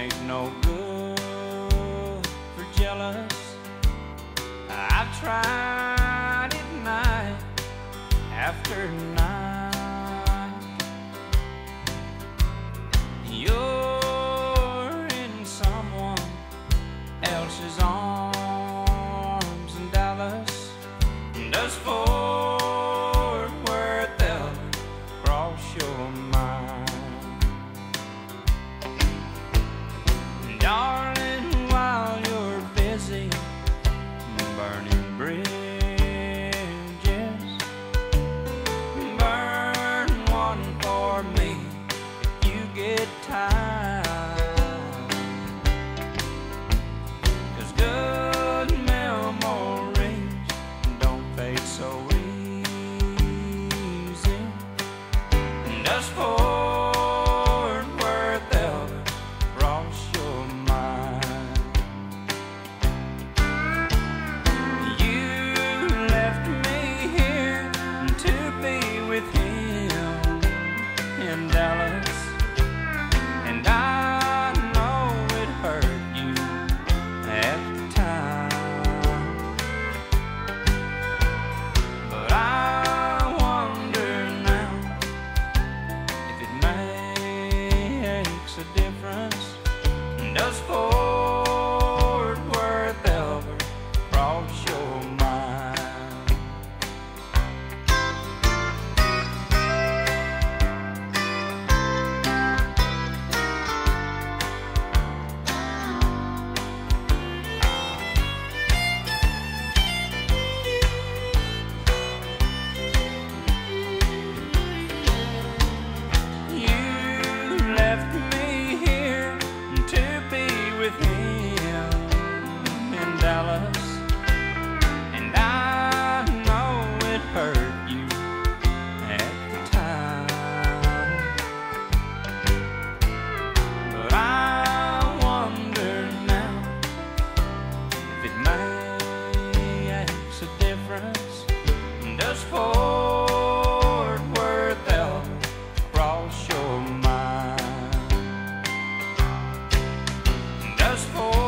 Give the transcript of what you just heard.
ain't no good for jealous. I've tried it night after night. You're in someone else's arms in Dallas. And for one for me you get time. Cause good memories don't fade so Oh.